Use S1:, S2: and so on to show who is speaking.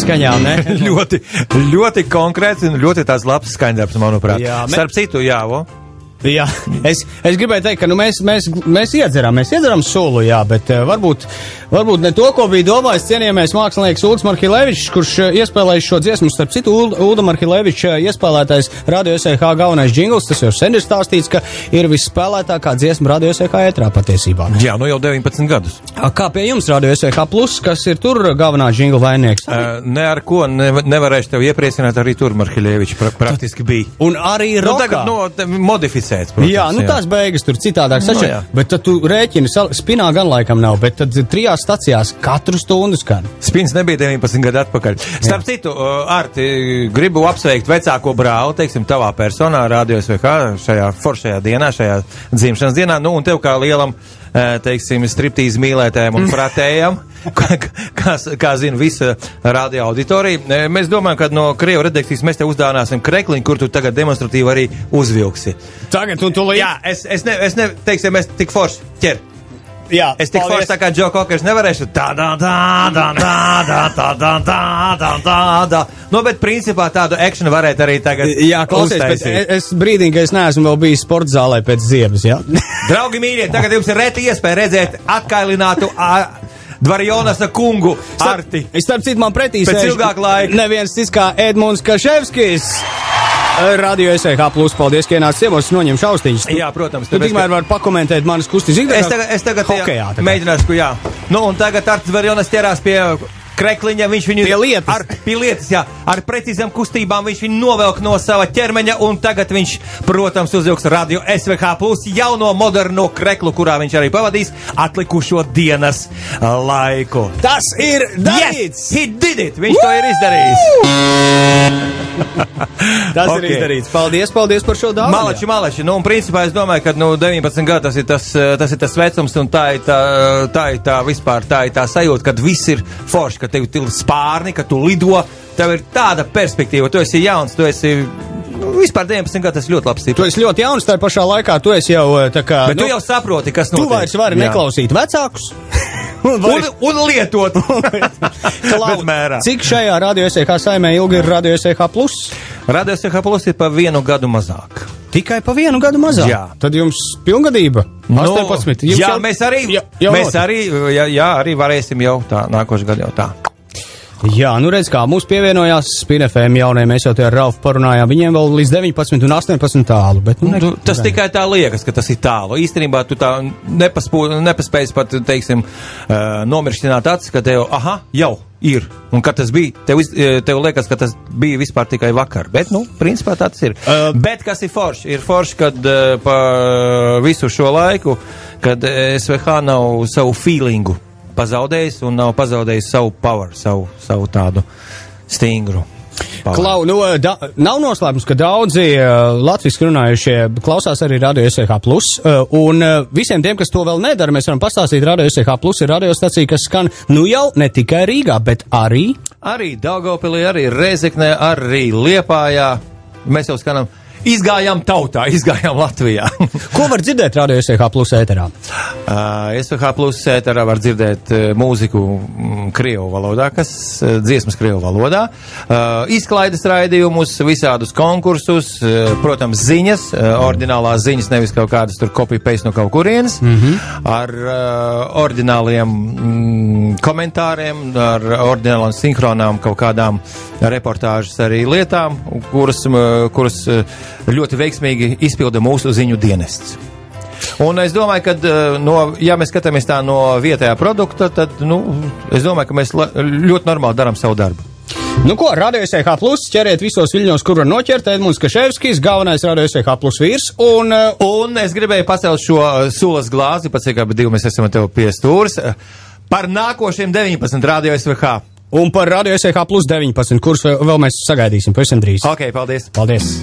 S1: skaņām, ne?
S2: ļoti, ļoti konkrēts un ļoti tāds labs skaņdarbs, manuprāt.
S1: Jā, me-
S2: Starp citu, jā, vo.
S1: Jā, es, es gribēju teikt, ka nu, mēs, mēs, mēs iedzeram, mēs iedzeram sulu, jā, bet uh, varbūt, varbūt ne to, ko bija domājis cienījamais mākslinieks Ulds Markilevičs, kurš uh, iespēlējis šo dziesmu. Starp citu, Ulda, Markilevičs uh, iespēlētais Radio SEH galvenais džingls, tas jau sen ir stāstīts, ka ir visspēlētākā dziesma Radio SEH ētrā patiesībā.
S2: Jā, nu jau 19 gadus.
S1: A, Kā pie jums Radio SEH plus, kas ir tur galvenā džingla vainīgs?
S2: Uh, ne ar ko ne, nevarēšu tev iepriecināt, arī tur Marhiļievičs pra, praktiski bija.
S1: Un arī
S2: Nu,
S1: rokā.
S2: tagad, nu, te- modificēts, protams.
S1: jā, nu tās beigas tur citādāk
S2: Nu,
S1: sača,
S2: jā.
S1: bet tad tu rēķini, spinā gan laikam nav, bet tad trijās stacijās katru stundu skan.
S2: Spins nebija 19 gadu atpakaļ. Starp citu, uh, Arti, gribu apsveikt vecāko brāli, teiksim, tavā personā, Radio SVH, šajā foršajā dienā, šajā dzimšanas dienā, nu, un tev kā lielam, teiksim, striptīzi mīlētājiem un pratējam, kā, kā, kā zina visa radio auditorija. Eh, Mēs domājam, ka no Krievu redakcijas mēs te uzdāvināsim krekliņu, kur tu tagad demonstratīvi arī uzvilksi.
S1: Tagad tu
S2: Jā, es, es, ne, es ne, teiksim, es tik forši ķer.
S1: Jā
S2: Es tik forši tā kā Džo Kokers nevarēšu tā, tā, tā, tā, tā, tā, tā, tā, tā, tā, tā, tā. Nu, bet principā tādu akciju varētu arī tagad.
S1: Jā, klausies, bet es, brīdīgi, ka es neesmu vēl bijis sporta zālē pēc ziemas, jā.
S2: Draugi mīļie, tagad jums ir reta iespēja redzēt atkailinātu Dvarjonasa kungu Arti.
S1: Es starp citu man pretī
S2: Pēc
S1: sēž
S2: ilgāka laika.
S1: Neviens cits kā Edmunds Kaševskis. Radio SEH plus, paldies, ka ienāc ciemos, noņem šaustiņus.
S2: Jā, protams.
S1: Tu tikmēr
S2: ka-
S1: vari pakomentēt manas kustības.
S2: Es tagad, es tagad
S1: Hokejā, kā.
S2: mēģināšu, jā. Nu, un tagad Arts Dvarjonas ķerās pie krekliņa, viņš viņu
S1: Pie lietas.
S2: ar, pie lietas, jā, ar precīzām kustībām viņš viņu novelk no sava ķermeņa, un tagad viņš, protams, uzvilks radio SVH plus jauno moderno kreklu, kurā viņš arī pavadīs atlikušo dienas laiku.
S1: Tas ir
S2: Yes,
S1: darīts!
S2: he did it! Viņš to ir izdarījis.
S1: Tas
S2: Ok.
S1: ir izdarīts. Paldies, paldies par šo dāvanu.
S2: Malači, malači. Nu, un principā es domāju, ka nu, 19 gadi tas ir tas, eh, tas ir tas vecums, un tā ir tā, tā ir tā vispār tā ir tā sajūta, kad viss ir forši, ka tev ir spārni, ka tu lido, tev ir tāda perspektīva, tu esi jauns, tu esi. Nu, vispār 19 gadi tas ir ļoti labs.
S1: Tu
S2: cipars.
S1: esi ļoti jauns, tā pašā laikā tu esi jau eh, tā kā.
S2: Bet nu, tu jau saproti, kas
S1: Tu
S2: notiek.
S1: vairs vari
S2: Jā.
S1: neklausīt vecākus. Un
S2: Un,
S1: vairs-
S2: un lietot.
S1: Klau, cik šajā radio SEH saimē ilgi ir radio SEH plus?
S2: Radio SH plus ir pa vienu gadu mazāk.
S1: Tikai pa vienu gadu mazāk.
S2: Jā.
S1: Tad jums pilngadība. 18. Jums
S2: jā,
S1: jau-
S2: mēs arī,
S1: Jā, jau
S2: mēs
S1: notiek.
S2: arī, jā, jā, arī varēsim jau tā, nākošais gadu jau tā.
S1: Jā, nu redz, kā mums pievienojās Spinefēm jaunie, mēs jau te ar Ralfu parunājām, viņiem vēl līdz 19 un 18 tālu, bet nu, ne,
S2: Tu, tas tikai tā liekas, ka tas ir tālu. Īstenībā tu tā nepaspo, nepaspēji pat, teiksim, uh, nomiršķināt acis, ka tev, aha, jau ir. Un kad tas bija, tev, eh, tev liekas, ka tas bija vispār tikai vakar. Bet, nu, principā tā tas ir.
S1: Uh,
S2: Bet kas ir forši? Ir forši, kad uh, pa visu šo laiku, kad eh, SVH nav savu feelingu pazaudējis un nav pazaudējis savu power, savu, savu tādu stingru. power.
S1: Klau, nu, da, nav noslēpums, ka daudzi uh, latviešu runājušie klausās arī Radio SEH. Uh, un uh, visiem tiem, kas to vēl nedara, mēs varam pastāstīt, Radio SEH Plus ir radiostacija, kas skan nu jau ne tikai Rīgā, bet arī.
S2: Arī Daugopilī, arī Rezeknē, arī Liepājā. Mēs jau skanam, izgājām tautā, izgājām Latvijā.
S1: Ko var dzirdēt Radio SEH Plus ēterā?
S2: Uh, SVH plus ēterā var dzirdēt uh, mūziku mm, Krievu valodā, kas uh, dziesmas Krievu valodā, uh, izklaides raidījumus, visādus konkursus, uh, protams, ziņas, uh, ordinālās ziņas, nevis kaut kādas tur copy-paste no kaut kurienes, mm -hmm. ar uh, ordināliem mm, komentāriem, ar ordinālām sinhronām kaut kādām reportāžas arī lietām, kuras, kuras uh, ļoti veiksmīgi izpilda mūsu ziņu dienests. Un es domāju, ka, eh, no, ja mēs skatāmies tā no vietējā produkta, tad, nu, es domāju, ka mēs ļoti normāli darām savu darbu.
S1: Nu ko, SEH Plus ķeriet visos viļņos, kur var noķert Edmunds Kaševskis, galvenais SEH Plus vīrs, un uh,
S2: Un es gribēju pacelt šo sulas glāzi, pats kā divi mēs esam tev pie stūres, par nākošiem 19 radio SVH.
S1: un par Radio SEH Plus 19, kurus vēl, vēl mēs sagaidīsim pavisam drīz.
S2: Ok, paldies!
S1: Paldies!